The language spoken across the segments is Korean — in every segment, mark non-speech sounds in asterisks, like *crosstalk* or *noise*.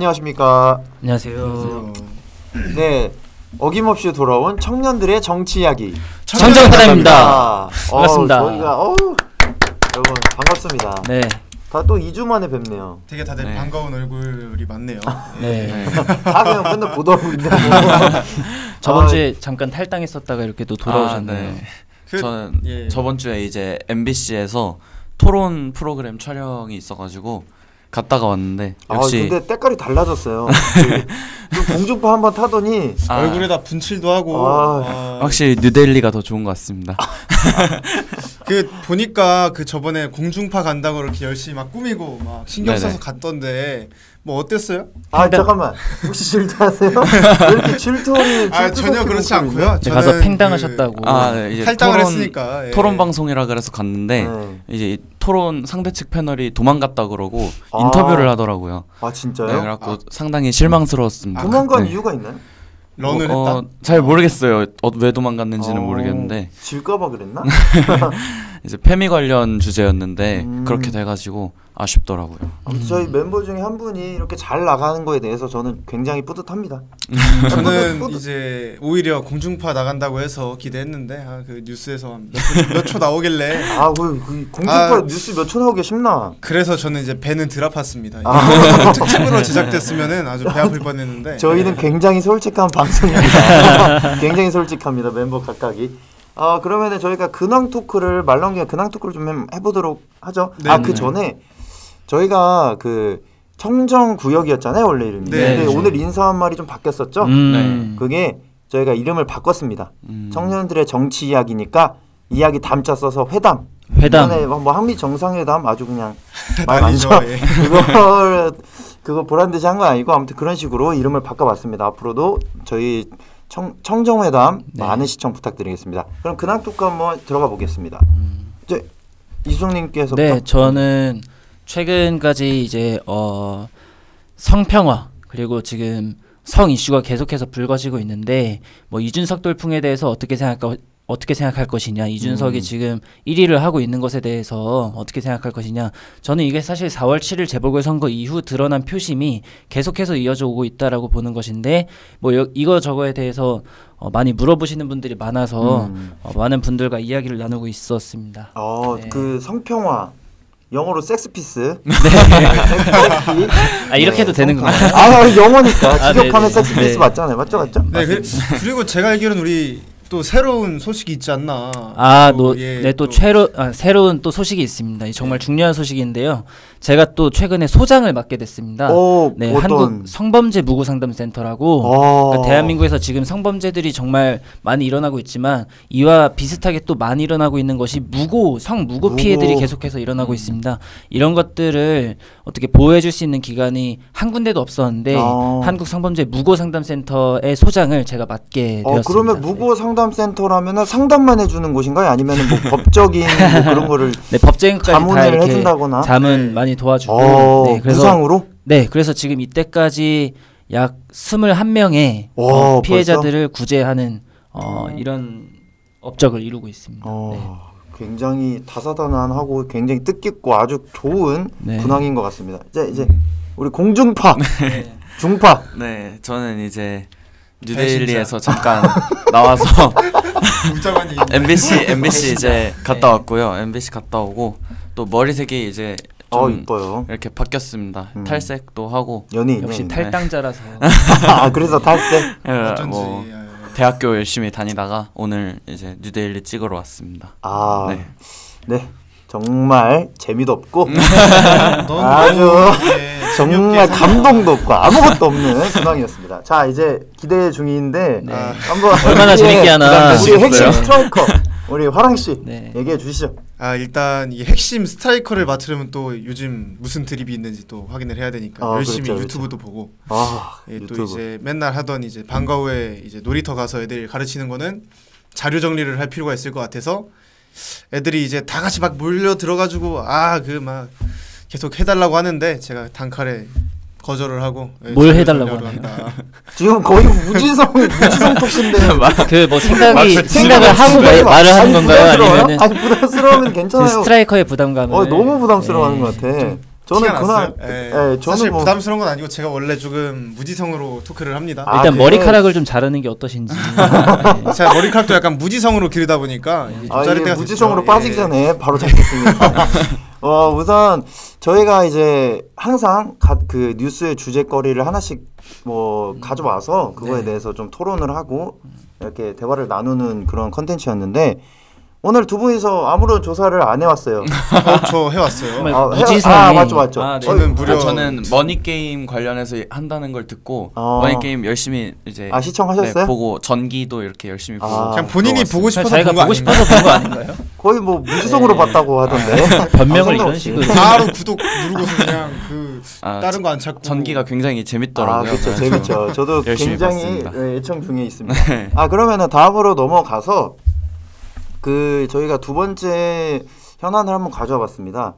안녕하십니까. 안녕하세요. 네, 어김없이 돌아온 청년들의 정치 이야기. 어우, 반갑습니다. 저희가 어우, 여러분 반갑습니다. 네, 다 또 2주 만에 뵙네요. 되게 다들 네. 반가운 얼굴이 많네요. 네. 다 그냥 맨날 보던 분인데. *laughs* 저번 아, 주에 잠깐 탈당했었다가 이렇게 또 돌아오셨네요. 아, 네. 그- 저는 예. 저번 주에 이제 MBC에서 토론 프로그램 촬영이 있어가지고 갔다가 왔는데 아, 역시 근데 때깔이 달라졌어요. *laughs* 그, 좀 공중파 한번 타더니 아, 얼굴에다 분칠도 하고 아. 아, 확실히 뉴델리가 더 좋은 것 같습니다. *laughs* 그 보니까 그 저번에 공중파 간다고 이렇게 열심히 막 꾸미고 막 신경 네네. 써서 갔던데 뭐 어땠어요? 아 잠깐만 혹시 질투하세요? *laughs* 왜 이렇게 질투를 아 질투 전혀 그렇지? 않고요. 네, 가서 팽당하셨다고. 아, 네, 이제 탈당을 토론, 했으니까 예. 토론 방송이라 그래서 갔는데 네. 이제 이 토론 상대 측 패널이 도망갔다 그러고 아. 인터뷰를 하더라고요. 아 네, 진짜요? 그래갖고 상당히 실망스러웠습니다. 도망간 네. 이유가 있나요? 런을 어, 했다. 어, 잘 모르겠어요. 어, 왜 도망갔는지는 어, 모르겠는데 질까봐 그랬나? *laughs* 이제 페미 관련 주제였는데 음. 그렇게 돼가지고 아쉽더라고요. 아무튼 저희 멤버 중에 한 분이 이렇게 잘 나가는 거에 대해서 저는 굉장히 뿌듯합니다. *laughs* 저는 뿌듯- 이제 오히려 공중파 나간다고 해서 기대했는데 아, 그 뉴스에서 몇초 나오길래 *laughs* 아, 그, 그 공중파 아. 뉴스 몇 초 나오기 쉽나? 그래서 저는 이제 배는 덜 아팠습니다. 아. 특집으로 제작됐으면은 아주 배 아플 뻔했는데 저희는 굉장히 솔직한 방송입니다. *laughs* 굉장히 솔직합니다. 멤버 각각이. 아 그러면은 저희가 근황 토크를 말 나온 김에 근황 토크를 좀 해- 해보도록 하죠. 네, 아그 네. 전에 저희가 그 청정 구역이었잖아요 원래 이름이. 네, 근데 그렇죠. 오늘 인사 한 말이 좀 바뀌었었죠. 음. 그게 저희가 이름을 바꿨습니다. 음. 청년들의 정치 이야기니까 이야기 담자 써서 회담. 회담. 이번에 뭐 한미 정상회담 아주 그냥 *laughs* 말. 많죠. 예. *laughs* 그걸 그거 보란 듯이 한 건 아니고 아무튼 그런 식으로 이름을 바꿔봤습니다. 앞으로도 저희 청, 청정회담 네. 많은 시청 부탁드리겠습니다. 그럼 근황 토크 한번 들어가 보겠습니다. 이제 이수님께서 네, 저는 최근까지 이제 어 성평화 그리고 지금 성 이슈가 계속해서 불거지고 있는데 뭐 이준석 돌풍에 대해서 어떻게 생각할 어떻게 생각할 것이냐 이준석이 음. 지금 1위를 하고 있는 것에 대해서 어떻게 생각할 것이냐 저는 이게 사실 4월 7일 재보궐 선거 이후 드러난 표심이 계속해서 이어져 오고 있다라고 보는 것인데 뭐 여- 이거 저거에 대해서 어, 많이 물어보시는 분들이 많아서 음. 어, 많은 분들과 이야기를 나누고 있었습니다. 어, 네. 그 성평화 영어로 sex peace. sex pea. 아 이렇게 해도 되는 건가요? 아 영어니까 아, 직역하면 네네. sex peace 네. 맞잖아요. 맞죠, 맞죠? 네, 그, 그리고 제가 알기로는 우리 또 새로운 소식이 있지 않나. 아, 또, 노, 예, 네, 또 새로 아, 새로운 또 소식이 있습니다. 이 정말 중요한 소식인데요. 제가 또 최근에 소장을 맡게 됐습니다. 오, 네, 어떤 한국 성범죄 무고 상담 센터라고 어. 그러니까 대한민국에서 지금 성범죄들이 정말 많이 일어나고 있지만 이와 비슷하게 또 많이 일어나고 있는 것이 무고 성 무고 무고. 피해들이 계속해서 일어나고 있습니다. 이런 것들을 어떻게 보호해 줄 수 있는 기관이 한 군데도 없었는데 어. 한국 성범죄 무고 상담 센터의 소장을 제가 맡게 어, 되었습니다. 그러면 네. 무고 상 담센터라면 상담만 해주는 곳인가요? 아니면 뭐 *laughs* 법적인 뭐 그런 거를 *laughs* 네, 법제인까지 다 자문을 이렇게 해준다거나? 자문 네. 많이 도와주고 어, 네, 그래서 무상으로? 네, 그래서 지금 이때까지 약 21명의 와, 어, 피해자들을 구제하는 어, 이런 업적을 이루고 있습니다. 어, 굉장히 다사다난하고 굉장히 뜻깊고 아주 좋은 네. 근황인 것 같습니다. 이제 이제 우리 공중파, *laughs* 네. 중파. 네, 저는 이제 뉴데일리에서 잠깐 나와서 *laughs* MBC MBC 이제 갔다 왔고요. MBC 갔다 오고 또 머리색이 이제 좀어 이뻐요. 이렇게 바뀌었습니다. 음. 탈색도 하고 연예인. 역시 연예인. 탈당자라서 *laughs* 아 그래서 탈색. 예, *laughs* 어쩐지. 뭐 예. 대학교 열심히 다니다가 오늘 이제 뉴데일리 찍으러 왔습니다. 아 네. 네. 정말 재미도 없고 *laughs* 넌 아주 *laughs* 정말 감동도 없고 아무것도 *laughs* 없는 근황이었습니다. 자 이제 기대 중인데 네. 아, 한번 얼마나 재밌게 하나 우리 핵심? 스트라이커 우리 화랑 씨 네. 얘기해 주시죠. 아 일단 이 핵심 스트라이커를 맡으려면 또 요즘 무슨 드립이 있는지 또 확인을 해야 되니까 아, 열심히 그렇죠, 유튜브도 보고 아 예, 또 유튜브. 이제 맨날 하던 이제 방과 후에 이제 놀이터 가서 애들 가르치는 거는 자료 정리를 할 필요가 있을 것 같아서 애들이 이제 다 같이 막 몰려 들어가지고 아 그 막 계속 해달라고 하는데 제가 단칼에 거절을 하고 예, 뭘 해달라고? 간다. *laughs* 지금 거의 무지성 무지성 토크인데 그 뭐 생각이 맞죠. 생각을 하고 말, 말을 하는 건가요? 아니면은 아니 부담스러우면 그 괜찮아요. 스트라이커의 부담감을 어 너무 부담스러워하는 네, 것 같아. 좀 저는 그날? 예. 예, 저는 사실 뭐- 부담스러운 건 아니고 제가 원래 조금 무지성으로 토크를 합니다. 아, 일단 그래? 머리카락을 좀 자르는 게 어떠신지. 네. *laughs* 제가 머리카락도 약간 무지성으로 기르다 보니까 이게 좀 아, 자를 이게 때가 무지성으로 됐죠. 빠지기 예. 전에 바로 잡겠습니다. *laughs* 어, 우선 저희가 이제 항상 가, 그 뉴스의 주제거리를 하나씩 뭐 가져와서 그거에 네. 대해서 좀 토론을 하고 이렇게 대화를 나누는 그런 컨텐츠였는데 오늘 두 분이서 아무런 조사를 안 해왔어요. 어, *laughs* 저 해왔어요. 정말 아, 해- 무지성이- 아, 맞죠, 맞죠. 아, 네. 저는 무려 아, 저는 머니 게임 관련해서 한다는 걸 듣고 어. 머니 게임 열심히 이제 아, 시청하셨어요? 네, 보고 전기도 이렇게 열심히 보고 아, 그냥 본인이. 보고 싶어서 본거 보고? 싶어서 본 거 아닌가요? *laughs* 거의 뭐 무지성으로 네. 봤다고 하던데. 변명을 아, 이런. 식으로. 바로 구독 누르고서 그냥 그 아, 다른 거 안 찾고 전기가 굉장히 아, 재밌더라고요. 그렇죠. 재밌죠. 저도 *laughs* 굉장히. 예, 애청 중에 있습니다. 아 그러면은 다음으로 넘어가서 그 저희가 두 번째 현안을 한번 가져와 봤습니다.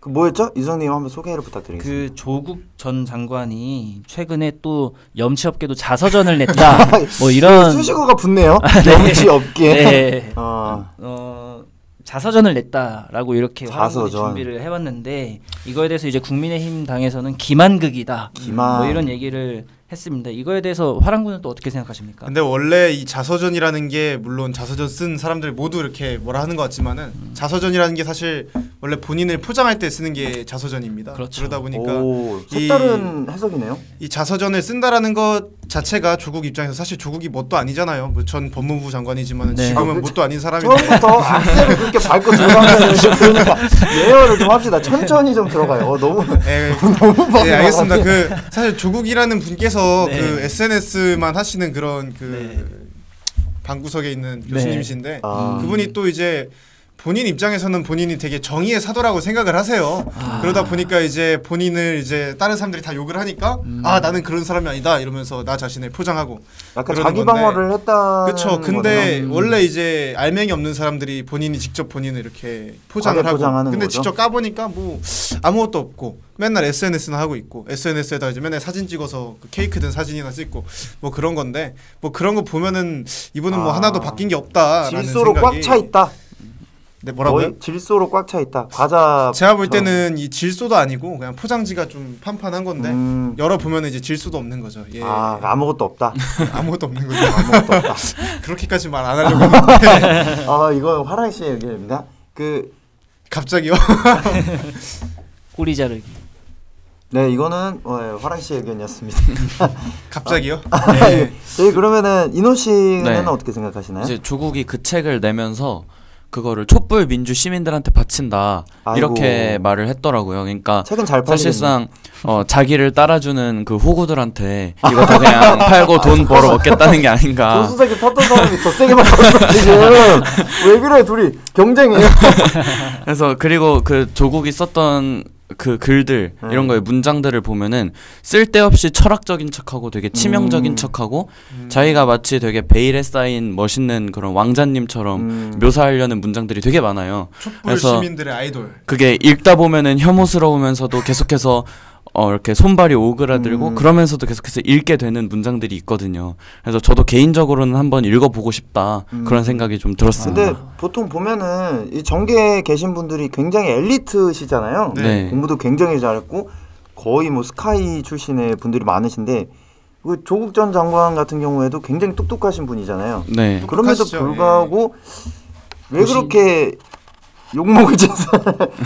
그 뭐였죠? 이성님 한번 소개를 부탁드리겠습니다. 그 조국 전 장관이 최근에 또 염치 없게도 자서전을 냈다. *laughs* 뭐 이런 수식어가 붙네요. *laughs* 네. 염치 없게. 네. 어, 어, 자서전을 냈다라고 이렇게 자서전. 자서전. 준비를 해왔는데 이거에 대해서 이제 국민의힘 당에서는 기만극이다. 기만. 뭐 이런 얘기를 했습니다. 이거에 대해서 화랑군은 또 어떻게 생각하십니까? 근데 원래 이 자서전이라는 게 물론 자서전 쓴 사람들 모두 이렇게 뭐라 하는 것 같지만은 자서전이라는 게 사실 원래 본인을 포장할 때 쓰는 게 자서전입니다. 그렇죠. 러다 보니까 오, 색다른 해석이네요. 이 자서전을 쓴다라는 것 자체가 조국 입장에서 사실 조국이 뭣도 아니잖아요. 뭐 전 법무부 장관이지만 네. 지금은 아, 그- 뭣도 아닌 사람인데 처음부터 악셀을 그렇게 밟고 들어가면 *laughs* 그러니까 예열을 좀 합시다. 천천히 좀 들어가요. 어, 너무 예, *laughs* 너무 빨리 네, 알겠습니다. 그 사실 조국이라는 분께서 네. 그 SNS만 하시는 그런 그 네. 방구석에 있는 네. 교수님이신데 아. 그분이 또 이제 본인 입장에서는 본인이 되게 정의의 사도라고 생각을 하세요. 아. 그러다 보니까 이제 본인을 이제 다른 사람들이 다 욕을 하니까 음. 아 나는 그런 사람이 아니다 이러면서 나 자신을 포장하고 약간 자기. 방어를 했다. 그렇죠. 근데 거네요. 원래 이제 알맹이 없는 사람들이 본인이 직접 본인을 이렇게 포장을 하고 포장하는 근데 거죠. 직접 까보니까 뭐 아무것도 없고 맨날 SNS나 하고 있고 SNS에다 이제 맨날 사진 찍어서 그 케이크 든 사진이나 찍고 뭐 그런 건데 뭐 그런 거 보면은 이분은 뭐 아. 하나도 바뀐 게 없다라는 질소로 꽉 차 있다. 네 뭐라고요? 거의 질소로 꽉 차 있다. 과자. 제가 볼 때는 이 질소도 아니고 그냥 포장지가 좀 판판한 건데 음, 열어 보면 이제 질소도 없는 거죠. 예. 아 아무것도 없다. *laughs* 아무것도 없는 거죠. *laughs* 아무것도 없다. *laughs* 그렇게까지 말 안 하려고 했는데 아 이건 화랑 씨의 의견입니다. 그 갑자기요. 꼬리 자르기. 네, 이거는 어, 예, 화랑 씨의 의견이었습니다. 갑자기요? 네. 저희 그러면은 인호 씨는 네. 어떻게 생각하시나요? 이제 조국이 그 책을 내면서 그거를 촛불 민주 시민들한테 바친다 아이고. 이렇게 말을 했더라고요. 그러니까. 사실상 어, 자기를 따라주는 그 호구들한테 이거 다 그냥 *laughs* 팔고 돈 벌어 먹겠다는 게 아닌가. 조수석에 탔던 사람이 더 세게 맞았어 지금. 왜 그래 둘이 경쟁이에요? *laughs* 그래서 그리고 그 조국이 썼던 그 글들 네. 이런 거에 문장들을 보면은 쓸데없이 철학적인 척하고 되게 치명적인 음. 척하고 자기가 마치 되게 베일에 쌓인 멋있는 그런 왕자님처럼 음. 묘사하려는 문장들이 되게 많아요. 촛불 그래서- 시민들의 아이돌. 그게 읽다 보면은 혐오스러우면서도 계속해서 어 이렇게 손발이 오그라들고 음. 그러면서도 계속해서 읽게 되는 문장들이 있거든요. 그래서 저도 개인적으로는 한번 읽어보고 싶다 음. 그런 생각이 좀 들었습니다. 근데 보통 보면은 이 정계에 계신 분들이 굉장히 엘리트시잖아요. 네. 공부도 굉장히 잘했고 거의 뭐 스카이 출신의 분들이 많으신데 그 조국 전 장관 같은 경우에도 굉장히 똑똑하신 분이잖아요. 네. 그럼에도 불구하고 왜 고시- 그렇게 욕먹을 짓을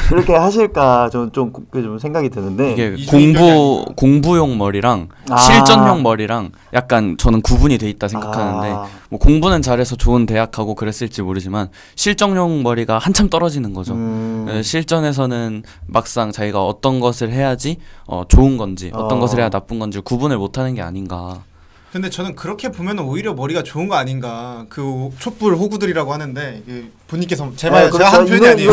그렇게 *laughs* 하실까 저는 좀, 그- 좀 생각이 드는데 이게 공부? 공부용 머리랑 아. 실전용 머리랑 약간 저는 구분이 돼 있다 생각하는데 아, 뭐 공부는 잘해서 좋은 대학 가고 그랬을지 모르지만 실전용 머리가 한참 떨어지는 거죠. 음, 에, 실전에서는 막상 자기가 어떤 것을 해야지 어, 좋은 건지 어떤 어. 것을 해야 나쁜 건지 구분을 못 하는 게 아닌가. 근데 저는 그렇게 보면 오히려 머리가 좋은 거 아닌가. 그 촛불 호구들이라고 하는데 그 분님께서 제가 네, 제가 한 그렇죠. 표현이 아니에요.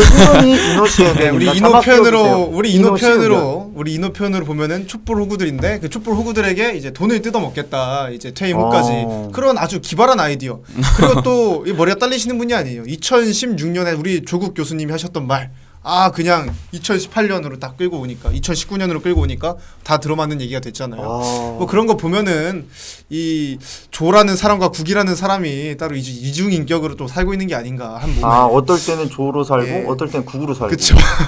이노, *laughs* 네, 우리. 이노 표현으로. 우리 이노. 표현으로 우리 이노 표현으로 보면은 촛불 호구들인데 그 촛불 호구들에게 이제 돈을 뜯어 먹겠다 이제 퇴임 후까지 어. 그런 아주 기발한 아이디어 그리고 또이 머리가 딸리시는 분이 아니에요 2016년에 우리 조국 교수님이 하셨던 말 아 그냥 2018년으로 딱 끌고 오니까 2019년으로 끌고 오니까 다 들어맞는 얘기가 됐잖아요 아, 뭐 그런 거 보면은 이 조라는 사람과 국이라는 사람이 따로 이중 인격으로 또 살고 있는 게 아닌가 한 몸에 아 어떨 때는 조로 살고 예. 어떨 때는 국으로 살고.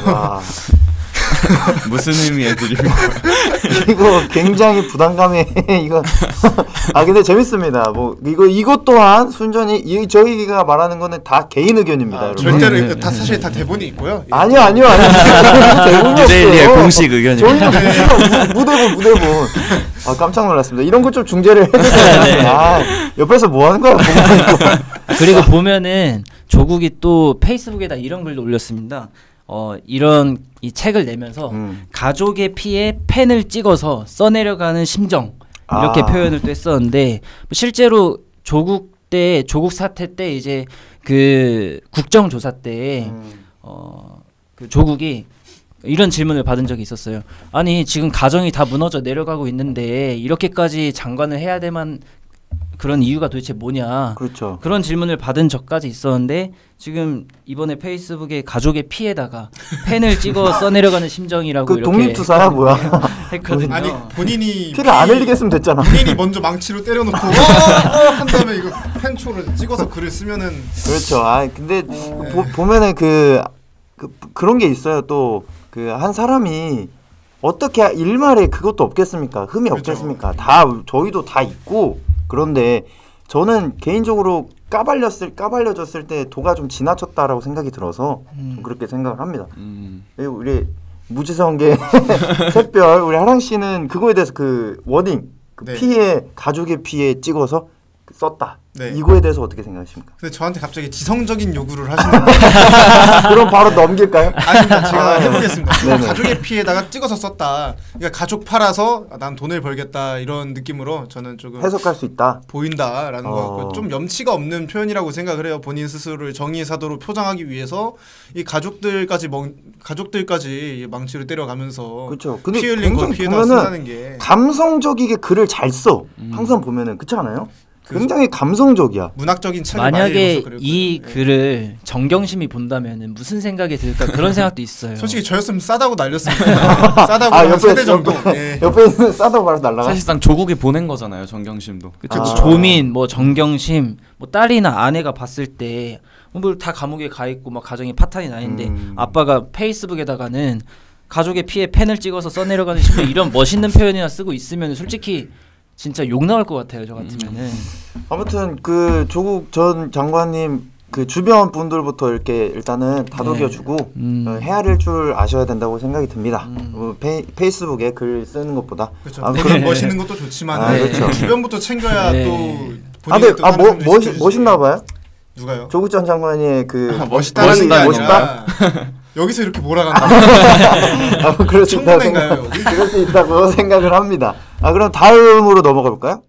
와. *laughs* *laughs* 무슨 의미의 드립? 이거 굉장히 부담감에 *laughs* 이거 아 근데 재밌습니다. 뭐 이거 이것 또한 순전히 이 저희가 말하는 거는 다 개인 의견입니다. 아. 절대로 네, 이거 다 네, 사실 다 대본이 있고요. 아니요 아니요 아니요. *laughs* 뉴데일리의 없어요. 공식 의견입니다. 저희는 무- 무대본 무대본. 아 깜짝 놀랐습니다. 이런 거 좀 중재를 해주세요. 아 옆에서 뭐 하는 거야? 그리고 보면은 조국이 또 페이스북에다 이런 글도 올렸습니다. 어 이런 이 책을 내면서 음. 가족의 피에 펜을 찍어서 써내려가는 심정 이렇게 아. 표현을 또 했었는데 뭐 실제로 조국 때 조국 사태 때 이제 그 국정조사 때 음. 어, 그 조국이 이런 질문을 받은 적이 있었어요. 아니 지금 가정이 다 무너져 내려가고 있는데 이렇게까지 장관을 해야 되만 그런 이유가 도대체 뭐냐 그렇죠. 그런 질문을 받은 적까지 있었는데 지금 이번에 페이스북에 가족의 피에다가 펜을 찍어 *laughs* 써내려가는 심정이라고 그 이렇게 독립투사야 뭐야? *laughs* 했거든요. 아니 본인이 피를 안 흘리겠으면 됐잖아. 본인이 먼저 망치로 때려놓고 와, *laughs* 와, 한 다음에 이거 펜초를 찍어서 글을 쓰면은 그렇죠. 아 근데 네. 보, 보면은 그, 그 그런 게 있어요. 또 그 한 사람이 어떻게 일말에 그것도 없겠습니까? 흠이 그렇죠. 없겠습니까? 다 저희도 다 있고 그런데 저는 개인적으로 까발렸을 까발려졌을 때 도가 좀 지나쳤다라고 생각이 들어서 좀 그렇게 생각을 합니다. 음. 그리고 우리 무지성계 *laughs* 샛별 우리 하랑 씨는 그거에 대해서 그 워딩 그 네. 피해 가족의 피해 찍어서 썼다. 네. 이거에 대해서 어떻게 생각하십니까? 근데 저한테 갑자기 지성적인 요구를 하시는 *laughs* 그럼 바로 넘길까요? 아닙니다. 제가 아, 해보겠습니다. 네네. 가족의 피해다가 찍어서 썼다. 그러니까 가족 팔아서 아, 난 돈을 벌겠다 이런 느낌으로 저는 조금 해석할 수 있다. 보인다라는 어. 것 같고 좀 염치가 없는 표현이라고 생각을 해요. 본인 스스로를 정의의 사도로 표장하기 위해서 이 가족들까지 멍 가족들까지 이 망치를 때려가면서 그렇죠. 근데 피 흘린 거 굉장히 피해다 쓴다는 게 감성적이게 글을 잘 써. 음. 항상 보면은 그렇지 않아요? 그- 굉장히 감성적이야. 문학적인 책을 만약에 이. 예. 글을 정경심이 본다면은 무슨 생각이 들까 그런 *laughs* 생각도 있어요. 솔직히 저였으면 싸다고 날렸습니다. *laughs* 싸다고 아, 한 옆에- 세대 정도. 옆에- 예. 옆에 있는 싸다고 말해서 날라가. 사실상 조국이 보낸 거잖아요. 정경심도. 그쵸, 아. 조민, 뭐 정경심, 뭐 딸이나 아내가 봤을 때 뭐 다 감옥에 가 있고 막 가정이 파탄이 나는데 음. 아빠가 페이스북에다가는 가족의 피해 펜을 찍어서 써내려가는 이런 멋있는 표현이나 쓰고 있으면 솔직히 진짜 욕 나올 것 같아요 저 같으면은 아무튼 그 조국 전 장관님 그 주변 분들부터 이렇게 일단은 다독여주고 음. 어, 헤아릴 줄 아셔야 된다고 생각이 듭니다. 음. 어, 페이, 페이스북에 글 쓰는 것보다. 그렇죠. 아, 본인 그럼- 멋있는 것도 좋지만 아, 그렇죠. 주변부터 챙겨야 네. 또 아, 본인이 근데 또 아, 뭐, 멋. 멋있나 봐요? 누가요? 조국 전 장관의 그 *laughs* 멋있다는 게 멋있다, 아니라 *laughs* 여기서 이렇게 몰아간다. 아, 그럴 수 있다고 생각? 그럴 수 있다고 생각을 합니다. 아 그럼 다음으로 넘어가 볼까요?